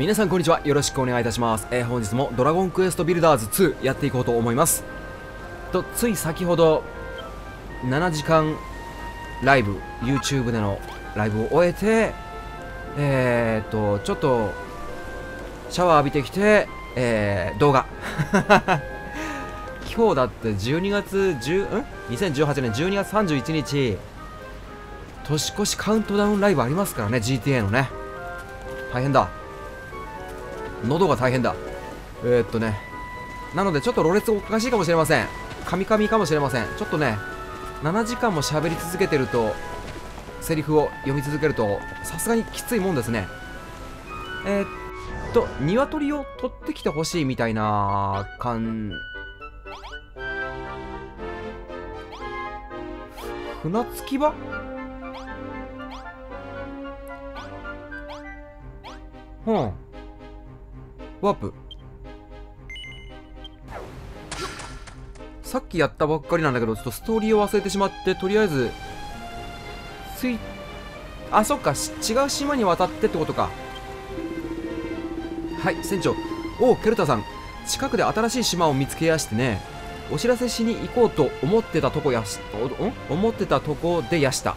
皆さんこんにちは。よろしくお願いいたします、えー本日もドラゴンクエストビルダーズ2やっていこうと思います。とつい先ほど7時間ライブ YouTube でのライブを終えてえー、っとちょっとシャワー浴びてきて、えー、動画。今日だって12月10ん？2018年12月31日年越しカウントダウンライブありますからね。GTA のね。大変だ。喉が大変だ。えー、っとね。なのでちょっとろれつおかしいかもしれません。カミカミかもしれません。ちょっとね7時間も喋り続けてるとセリフを読み続けるとさすがにきついもんですね。えー、っと鶏を取ってきてほしいみたいな感船着き場？うん。ワープ。さっきやったばっかりなんだけどちょっとストーリーを忘れてしまってとりあえずついあそっか違う島に渡ってってことか。はい船長。おうケルタさん。近くで新しい島を見つけやしてね。お知らせしに行こうと思ってたとこやしお思ってたとこでやした。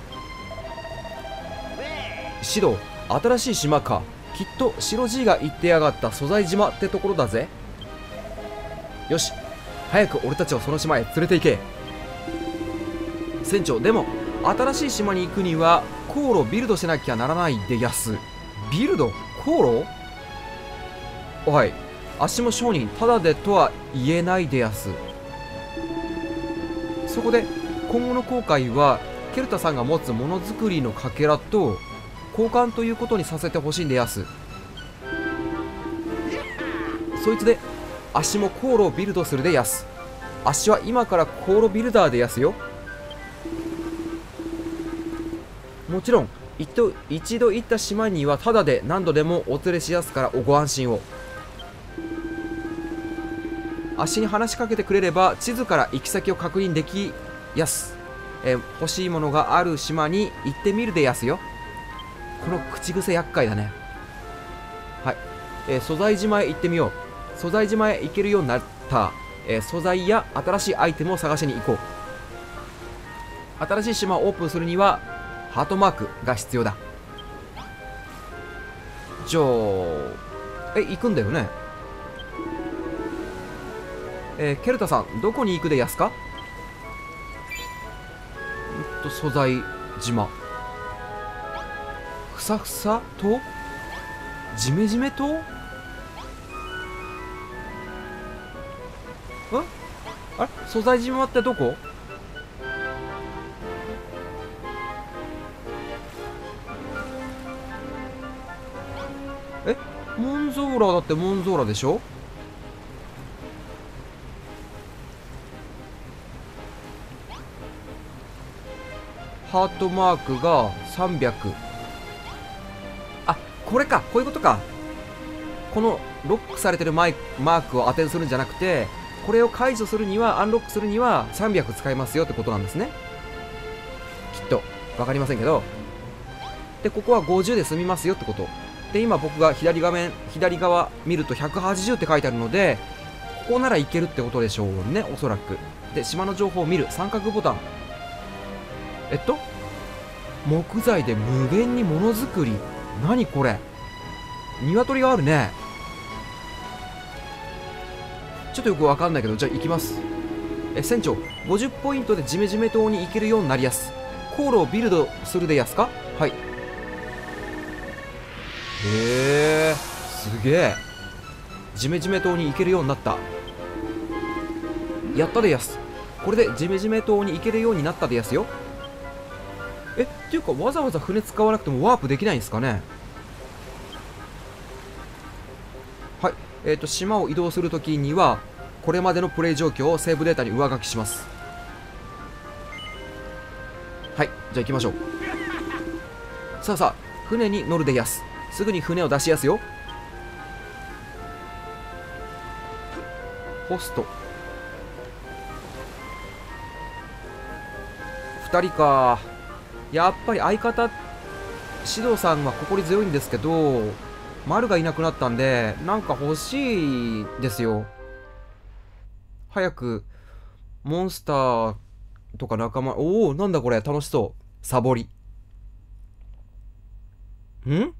シド新しい島か。きっと白 G が言ってやがった素材島ってところだぜ。よし早く俺たちをその島へ連れて行け。船長でも新しい島に行くには航路ビルドしなきゃならないでやす。ビルド？航路？おい足も商人ただでとは言えないでやす。そこで今後の航海はケルタさんが持つものづくりのかけらと交換ということにさせてほしいんでやす。そいつで足も航路をビルドするでやす。足は今から航路ビルダーでやすよ。もちろん一度一度行った島にはタダで何度でもお連れしやすからご安心を。足に話しかけてくれれば地図から行き先を確認できやす、え欲しいものがある島に行ってみるでやすよ。この口癖厄介だね。はい、えー素材島へ行ってみよう。素材島へ行けるようになった、えー素材や新しいアイテムを探しに行こう。新しい島をオープンするにはハートマークが必要だ。じゃあえ行くんだよね？えーケルタさんどこに行くでやすか？うんと素材島ふさふさと？ジメジメと？ん？あれ？素材島ってどこ？え？モンゾーラだってモンゾーラでしょ？ハートマークが300これかこういうことか。このロックされてるマイマークを当てするんじゃなくてこれを解除するにはアンロックするには300使いますよってことなんですね。きっと。分かりませんけど。でここは50で済みますよってこと。で今僕が左画面左側見ると180って書いてあるのでここならいけるってことでしょうねおそらく。で島の情報を見る。三角ボタン。えっと？木材で無限にものづくり。何これ？鶏があるね。ちょっとよくわかんないけどじゃあ行きます。え船長50ポイントでジメジメ島に行けるようになりやす。航路をビルドするでやすか？はい。へえすげえ。ジメジメ島に行けるようになった。やったでやす。これでジメジメ島に行けるようになったでやすよ。っていうかわざわざ船使わなくてもワープできないんですかね？はい。えっ、と島を移動するときにはこれまでのプレイ状況をセーブデータに上書きします。はい。じゃあ行きましょう。さあさあ船に乗るでやす。すぐに船を出しやすよ。ホスト。2人か。やっぱり相方指導さんは心強いんですけど丸がいなくなったんでなんか欲しいですよ。早くモンスターとか仲間おおなんだこれ楽しそう。サボり。ん？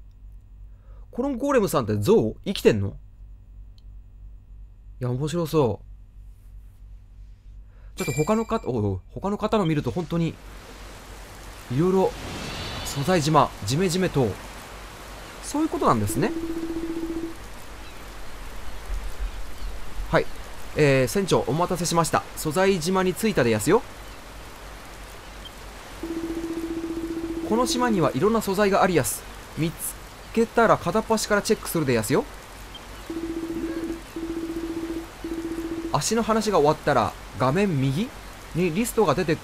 このゴーレムさんってゾウ？生きてんの？いや面白そう。ちょっと他の方、お他の方の見ると本当に、いろいろ素材島、ジメジメと、そういうことなんですね。はい。えー、船長、お待たせしました。素材島に着いたでやすよ。この島にはいろんな素材がありやす。見つけたら片っ端からチェックするでやすよ。足の話が終わったら画面右にリストが出て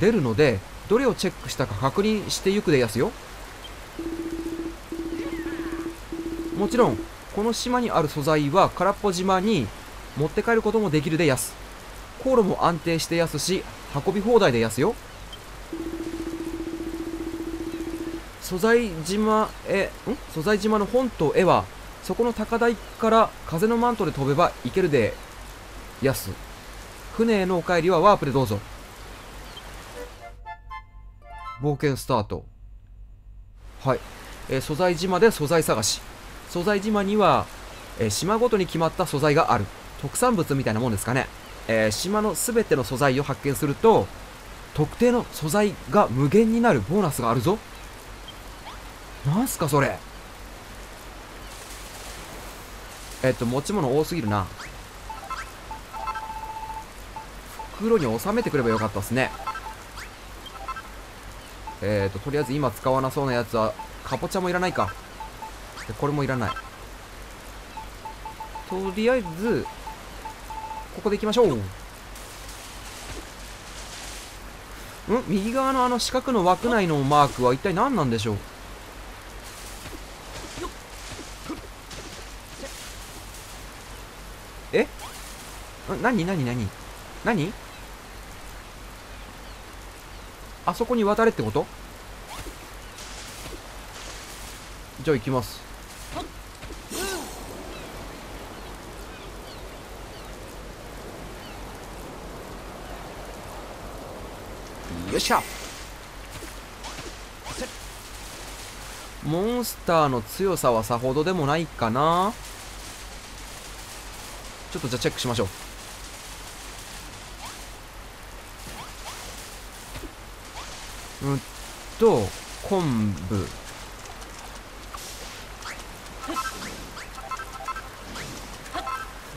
出るのでどれをチェックしたか確認していくでやすよ。もちろんこの島にある素材は空っぽ島に持って帰ることもできるでやす。航路も安定してやすし運び放題でやすよ。素材島へん？素材島の本島へはそこの高台から風のマントで飛べば行けるでやす。船へのお帰りはワープでどうぞ。冒険スタート。はい、えー、素材島で素材探し。素材島には、えー、島ごとに決まった素材がある。特産物みたいなもんですかね、えー、島の全ての素材を発見すると特定の素材が無限になるボーナスがあるぞ。なんすかそれ。えっと持ち物多すぎるな。袋に収めてくればよかったっすね。えーととりあえず今使わなそうなやつはかぼちゃもいらないか。でこれもいらない。とりあえずここでいきましょう。ん？右側のあの四角の枠内のマークは一体何なんでしょう？え？何何何？何？あそこに渡れってこと？じゃあ行きます。よっしゃ。モンスターの強さはさほどでもないかな。ちょっとじゃあチェックしましょううんと昆布。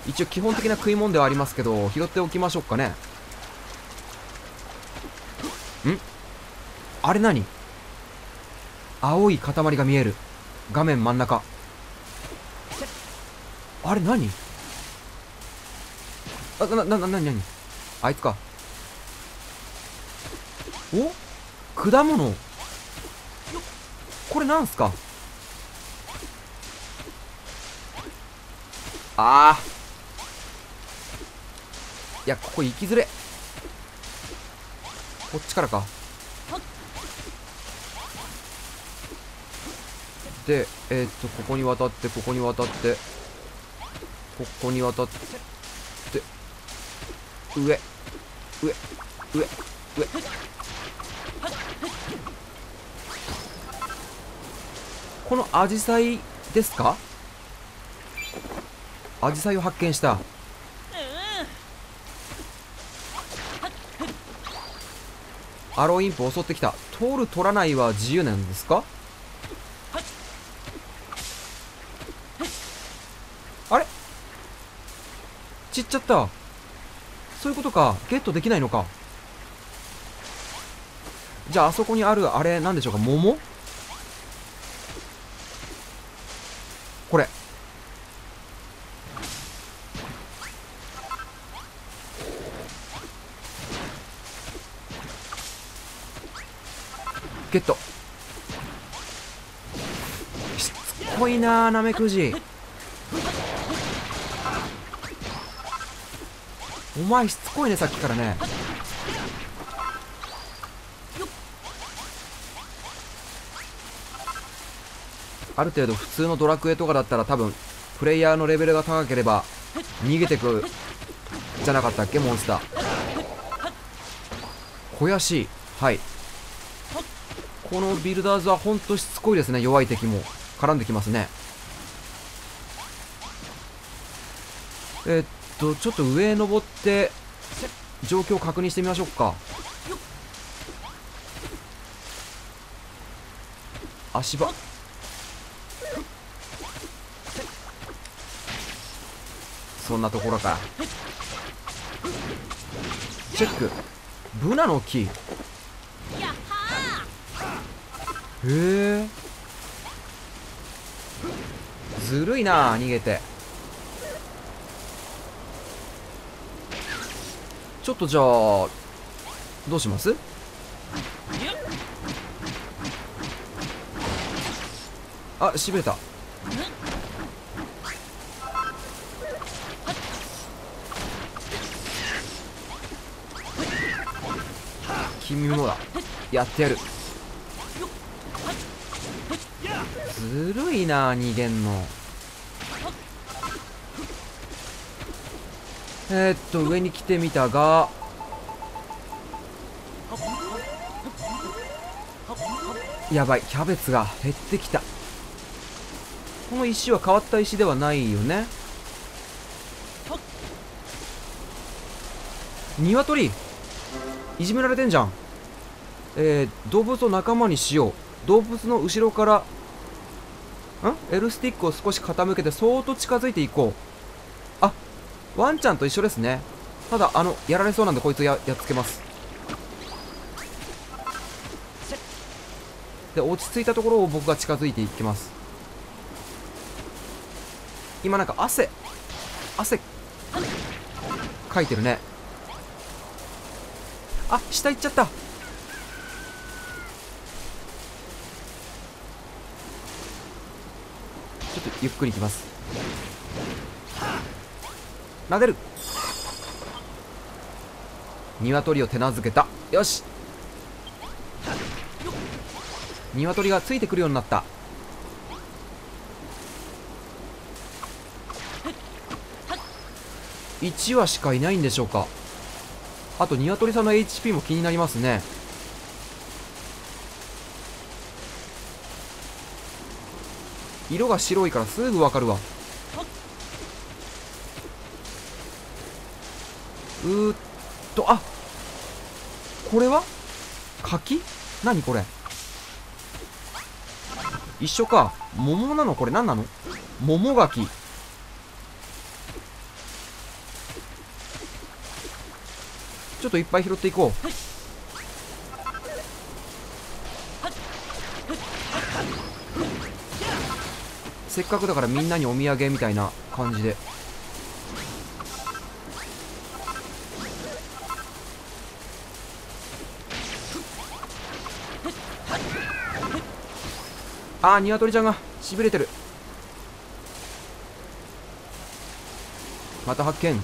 一応基本的な食い物ではありますけど拾っておきましょうかね。ん？あれ何？青い塊が見える。画面真ん中。あれ何？あななななにあいつか。お？果物？これなんすか？ああいやここ行きづれ。こっちからか。でえー、っとここに渡ってここに渡って。ここに渡って。上上。上。上。このアジサイですか？アジサイを発見した。アローインプ襲ってきた。通る取らないは自由なんですか？あれ？散っちゃった。そういうことか。ゲットできないのか。じゃああそこにあるあれなんでしょうか？桃これゲットしつこいなナメクジ。お前しつこいねさっきからね。ある程度普通のドラクエとかだったら多分プレイヤーのレベルが高ければ逃げてくじゃなかったっけモンスター。肥やしい。はい。このビルダーズはほんとしつこいですね弱い敵も。絡んできますね。えっとちょっと上登って状況を確認してみましょうか。足場。そんなところから。チェック。ブナの木。へえ。ずるいな逃げて。ちょっとじゃあどうします？あしびれた。君もだ。やってやる。ずるいな逃げんの。えー、っと上に来てみたが。やばいキャベツが減ってきた。この石は変わった石ではないよね。鶏？いじめられてんじゃん。えー、動物を仲間にしよう。動物の後ろから L スティックを少し傾けてそーっと近づいていこう。あワンちゃんと一緒ですね。ただあのやられそうなんでこいつややっつけます。で落ち着いたところを僕が近づいていきます。今なんか汗。汗。かいてるね。あ下行っちゃったちょっとゆっくり行きます。撫でる。鶏を手なずけた。よし。鶏がついてくるようになった。1羽しかいないんでしょうか。あと鶏さんの HP も気になりますね。色が白いからすぐわかるわ。うーっとあこれは？柿？何これ？一緒か。桃なのこれ？何なの？桃柿。ちょっといっぱい拾っていこう。せっかくだからみんなにお土産みたいな感じで。あーニワトリちゃんがしびれてる。また発見。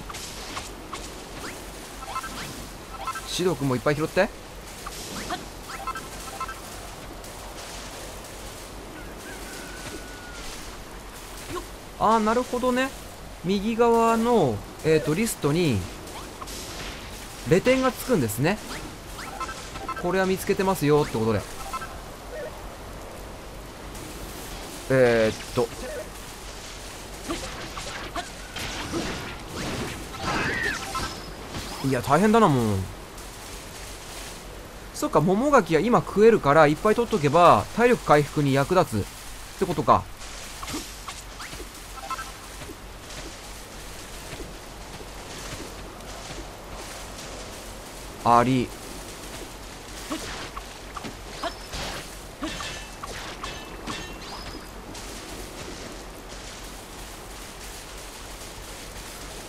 シド君もいっぱい拾って。ああなるほどね。右側の、えーと、リストにレ点がつくんですね。これは見つけてますよってことで。えー、っと。いや大変だなもう。そっか桃柿は今食えるからいっぱい取っとけば体力回復に役立つってことか。あり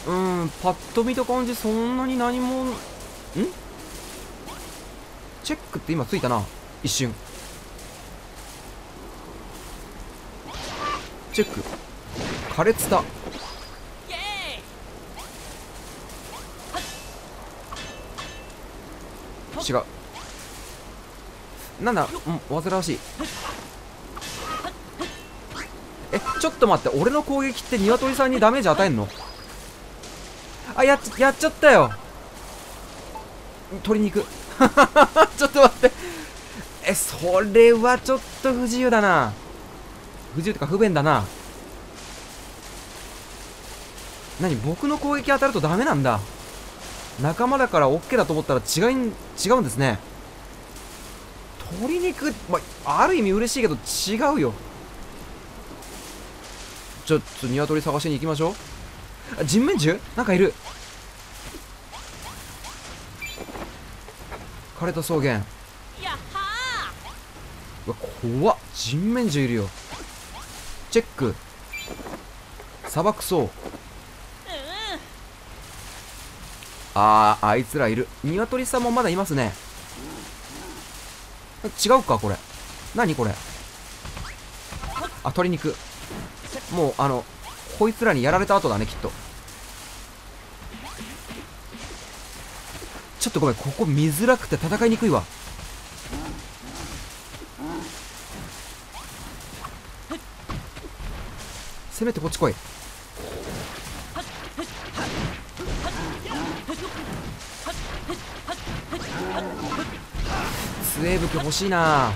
うんパッと見た感じそんなに何もん？チェックって今ついたな。一瞬。チェック。苛烈だ違う。なんだうん煩わしい。えちょっと待って俺の攻撃って鶏さんにダメージ与えんの？あやっやっちゃったよ。鶏肉 ちょっと待って。えそれはちょっと不自由だな。不自由とか不便だな。何僕の攻撃当たるとダメなんだ。仲間だから OK だと思ったら違い違うんですね。鶏肉、まあ、ある意味嬉しいけど違うよ。ちょっと鶏探しに行きましょう。あ人面獣？なんかいる。枯れた草原。うわ怖っ。人面獣いるよ。チェック。砂漠そうあーあいつらいる。鶏さんもまだいますね。違うかこれ。何これ。あ鶏肉。もうあのこいつらにやられた後だねきっと。ちょっとごめんここ見づらくて戦いにくいわ。せめてこっち来い。杖武器欲しいな。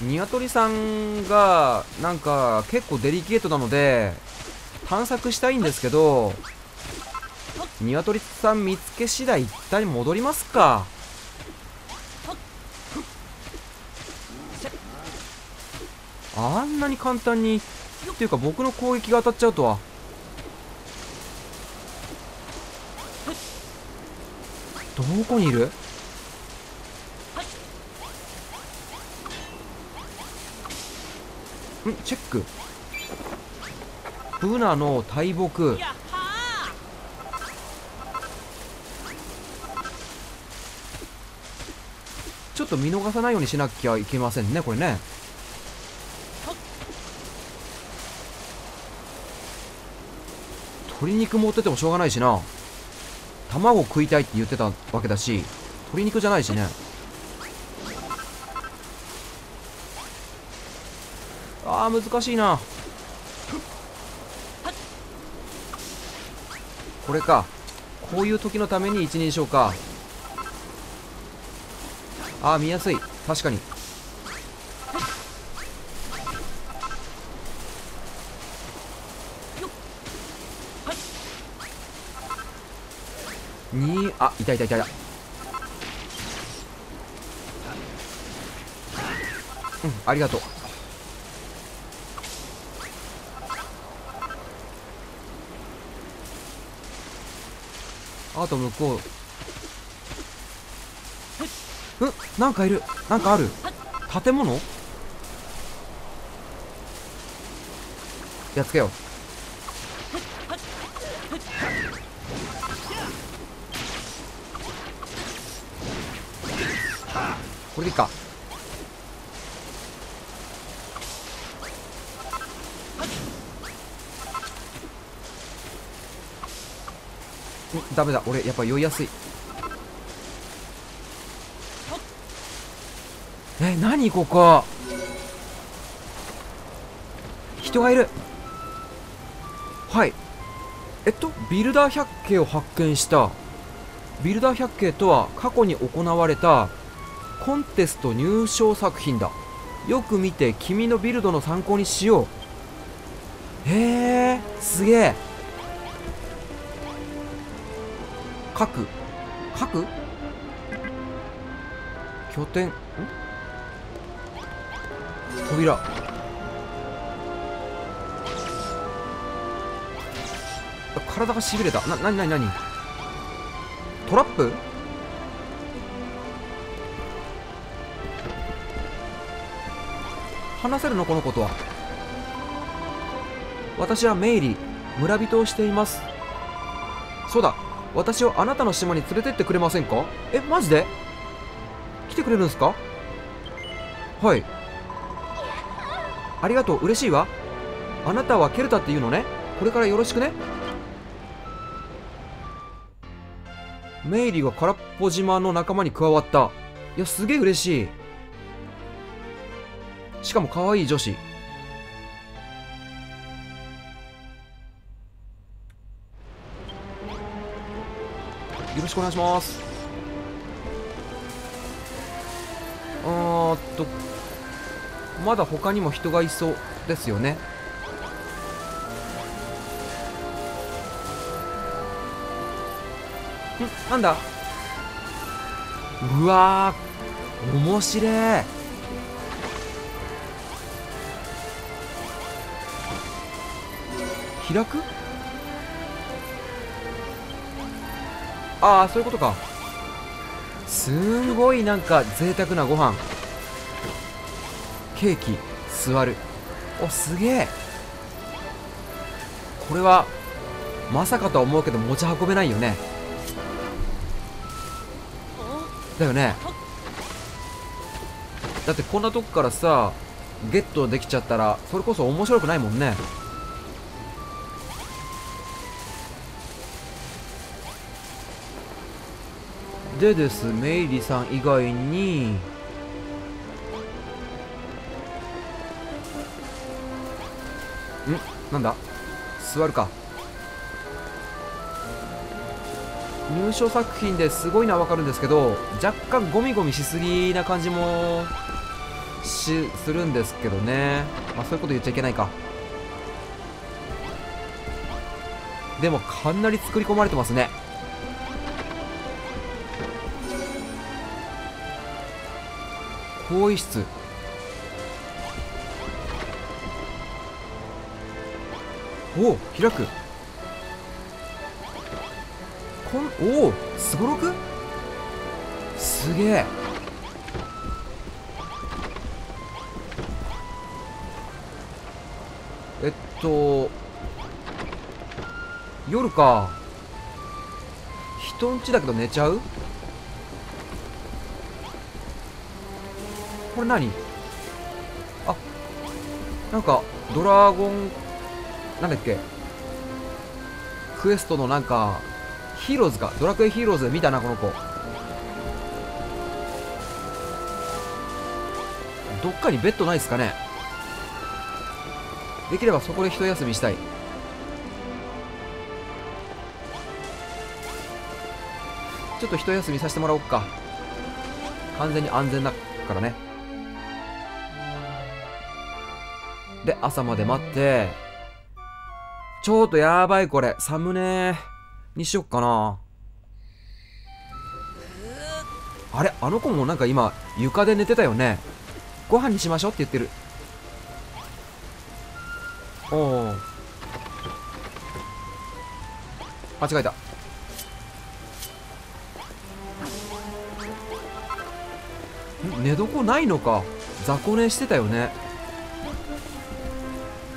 ニワトリさんがなんか結構デリケートなので探索したいんですけどニワトリさん見つけ次第一旦戻りますか。あんなに簡単にっていうか僕の攻撃が当たっちゃうとは。どこにいる？んチェック。ブナの大木。ちょっと見逃さないようにしなきゃいけませんねこれね。鶏肉持っててもしょうがないしな。卵食いたいって言ってたわけだし鶏肉じゃないしね。あー難しいな。これか。こういう時のために一人称か。ああ見やすい。確かに。いたいたいたうんありがとう。あと向こう。うんなんかいる。なんかある。建物？やっつけよう。これでいいか。んダメだ。俺やっぱ酔いやすい。え何ここ。人がいる。はい。えっとビルダー百景を発見した。ビルダー百景とは過去に行われたコンテスト入賞作品だ。よく見て君のビルドの参考にしよう。へえすげえ。書く。書く？拠点？ん？扉。体がしびれた。な、なになになに？トラップ？話せるの？この子とは。私はメイリー村人をしています。そうだ。私をあなたの島に連れてってくれませんか？えマジで？来てくれるんですか？はい。ありがとう。嬉しいわ。あなたはケルタっていうのね？これからよろしくね？メイリーが空っぽ島の仲間に加わった。いやすげえ嬉しい。しかも可愛い女子。よろしくお願いします。あーっとまだ他にも人がいそうですよね。ん？なんだ？うわー面白い。開く？ああそういうことか。すごいなんか贅沢なご飯。ケーキ座る。おすげえ。これはまさかとは思うけど持ち運べないよね。だよね。だってこんなとこからさゲットできちゃったらそれこそ面白くないもんね。でですメイリさん以外にん？なんだ？座るか。入賞作品ですごいのはわかるんですけど若干ゴミゴミしすぎな感じもしするんですけどね。まあそういうこと言っちゃいけないか。でもかなり作り込まれてますね。更衣室。おお開く。こんおおすごろく？すげえ。えっと夜か。人んちだけど寝ちゃう？これ何？あなんかドラゴンなんだっけ？クエストのなんかヒーローズか？ドラクエヒーローズ見たなこの子。どっかにベッドないですかね？できればそこで一休みしたい。ちょっと一休みさせてもらおうか。完全に安全だからね。で朝まで待ってちょっとやばいこれサムネにしよっかな。あれあの子もなんか今床で寝てたよね。ご飯にしましょうって言ってる。おお間違えた。寝床ないのか。雑魚寝してたよね。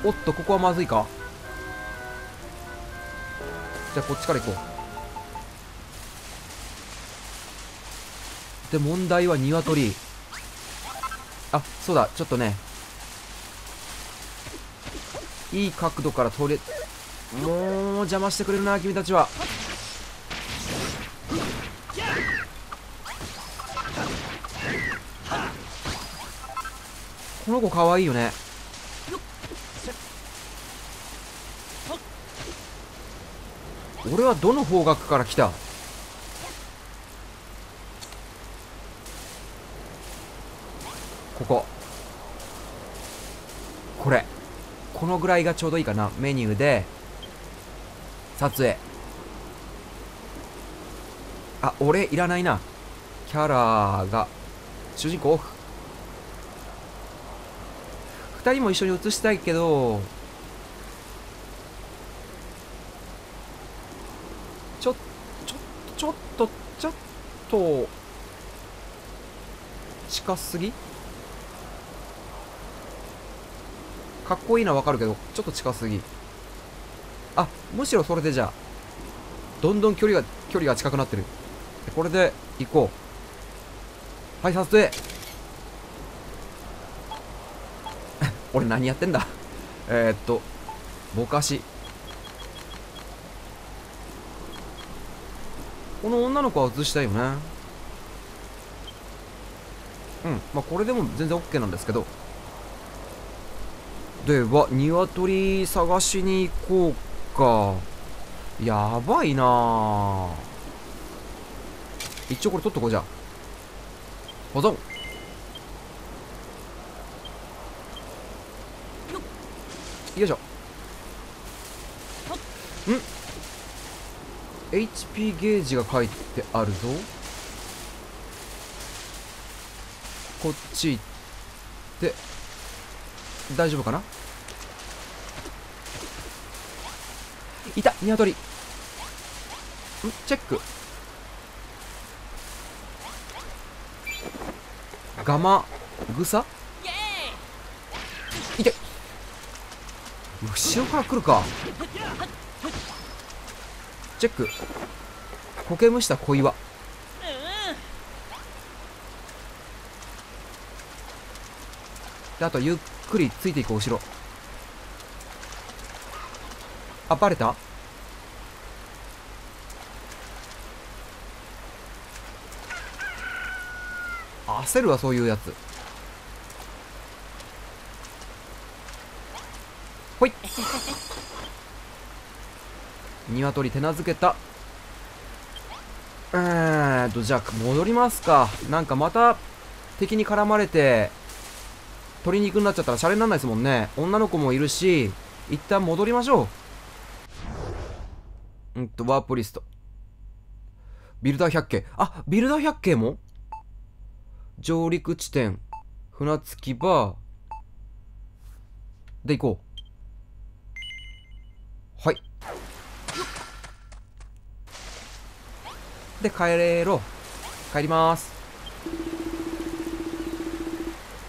おっとここはまずいか。じゃあこっちから行こう。で問題は鶏。あそうだちょっとね。いい角度から通れもう邪魔してくれるな君たちは。この子かわいいよね。俺はどの方角から来た？ここ。これ。このぐらいがちょうどいいかな。メニューで。撮影。あ俺いらないな。キャラが。主人公？オフ2人も一緒に写したいけどちょちょっとちょっと近すぎ？かっこいいのはわかるけどちょっと近すぎ。あむしろそれでじゃあどんどん距離が距離が近くなってる。これで行こう。はい撮影 俺何やってんだ？え、っとぼかし。この女の子は映したいよね。うんまあこれでも全然 OK なんですけど。では鶏探しに行こうか。やばいな。一応これ取っとこうじゃ保存。よいしょ。ん。HP ゲージが書いてあるぞ。こっち行って。大丈夫かな？いた！ニワトリん？チェック。ガマ。グサ？いて！後ろから来るかチェック。苔むした小岩。であとゆっくりついていく後ろあバレた？焦るわそういうやつ。ほい。鶏手なずけた。えーとじゃあ戻りますか。なんかまた敵に絡まれて鶏肉になっちゃったらシャレにならないですもんね。女の子もいるし一旦戻りましょう。うんとワープリスト。ビルダー百景。あビルダー百景も？上陸地点船着き場。で行こうはいで帰れろ。帰ります。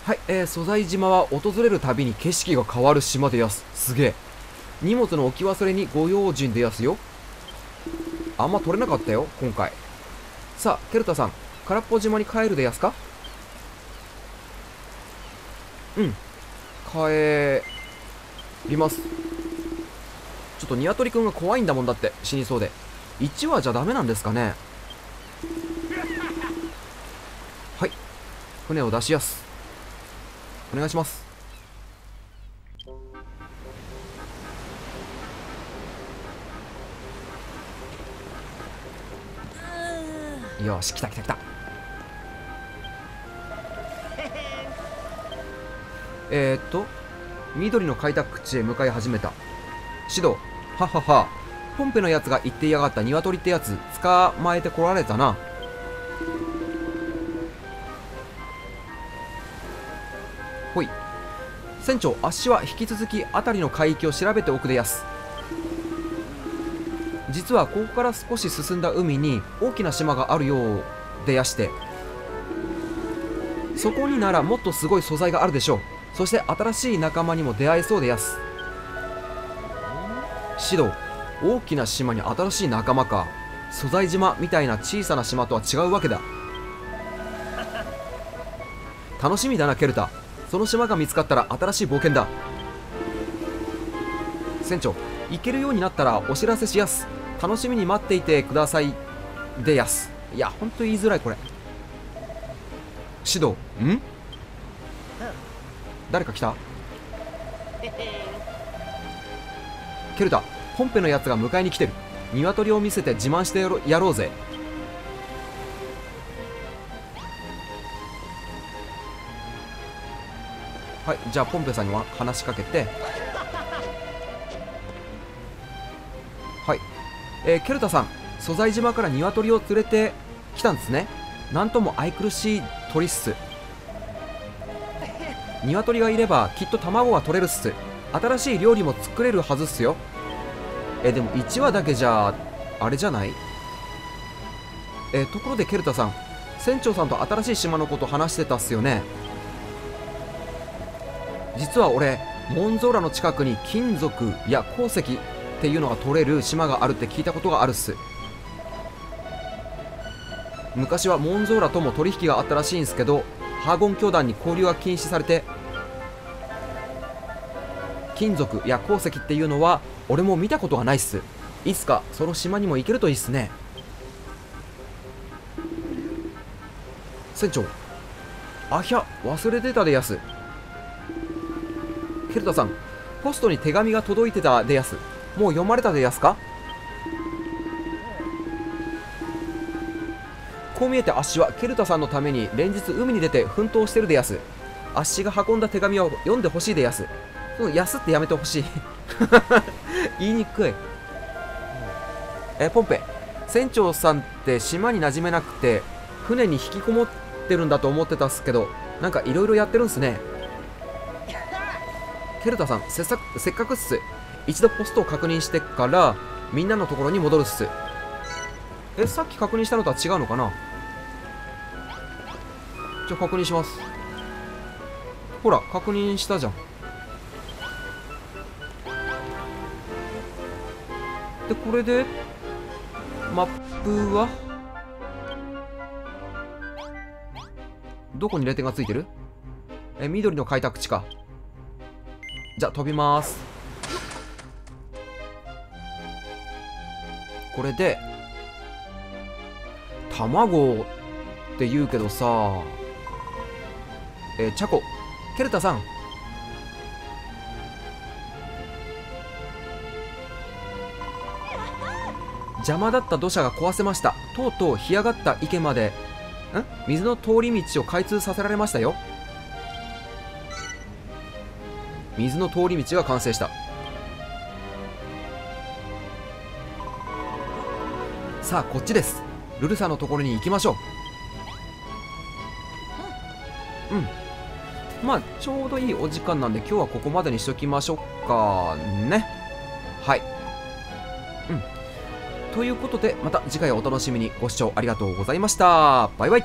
はいえー、素材島は訪れるたびに景色が変わる島でやす。すげえ。荷物の置き忘れにご用心でやすよ。あんま取れなかったよ今回。さあケルタさん空っぽ島に帰るでやすか？うん。帰ります。ちょっとニワトリくんが怖いんだもんだって死にそうで。1羽じゃダメなんですかねはい船を出しやす。お願いします。よし来た来た来た。えー、っと緑の開拓地へ向かい始めた。指導ははは。ポンペのやつが言っていやがった鶏ってやつ捕まえてこられたな。船長あっしは引き続き辺りの海域を調べておくでやす。実はここから少し進んだ海に大きな島があるようでやして。そこにならもっとすごい素材があるでしょう。そして新しい仲間にも出会えそうでやす。指導大きな島に新しい仲間か。素材島みたいな小さな島とは違うわけだ。楽しみだなケルタ。その島が見つかったら新しい冒険だ。船長行けるようになったらお知らせしやす。楽しみに待っていてください。でやす。いやほんと言いづらいこれ。指導ん？誰か来た？ケルタポンペのやつが迎えに来てる。鶏を見せて自慢してやろやろうぜ。はいじゃあポンペさんに話しかけて。はい。えー、ケルタさん素材島から鶏を連れてきたんですね。なんとも愛くるしい鳥っす。鶏がいればきっと卵が取れるっす。新しい料理も作れるはずっすよ。えでも1話だけじゃあれじゃない？えところでケルタさん船長さんと新しい島のこと話してたっすよね。実は俺モンゾーラの近くに金属や鉱石っていうのが取れる島があるって聞いたことがあるっす。昔はモンゾーラとも取引があったらしいんですけどハーゴン教団に交流が禁止されて金属や鉱石っていうのは俺も見たことがないっす。いつかその島にも行けるといいっすね。船長あひゃ忘れてたでやす。ケルタさんポストに手紙が届いてたでやす。もう読まれたでやすか？こう見えてあっしはケルタさんのために連日海に出て奮闘してるでやす。あっしが運んだ手紙を読んでほしいでやす。そのやすってやめてほしい。言いにくい。えポンペ船長さんって島に馴染めなくて船に引きこもってるんだと思ってたっすけどなんかいろいろやってるんすね。ケルタさんせっさせっかくっす。一度ポストを確認してからみんなのところに戻るっす。えさっき確認したのとは違うのかな？じゃあ確認します。ほら確認したじゃん。でこれでマップは？どこにレ点がついてる？え緑の開拓地か。じゃあ飛びます。これで卵って言うけどさえー、チャコケルタさん。邪魔だった土砂が壊せました。とうとう干上がった池までん？水の通り道を開通させられましたよ。水の通り道が完成した。さあこっちです。ルルさんのところに行きましょう。うん。まあちょうどいいお時間なんで今日はここまでにしときましょうかね。はい。うん。ということでまた次回お楽しみに。ご視聴ありがとうございました。バイバイ。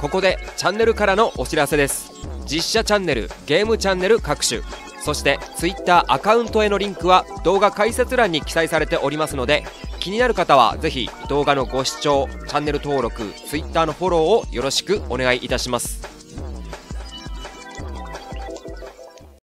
ここでチャンネルからのお知らせです。実写チャンネルゲームチャンネル各種。そして Twitter アカウントへのリンクは動画解説欄に記載されておりますので気になる方はぜひ動画のご視聴チャンネル登録 Twitter のフォローをよろしくお願いいたします。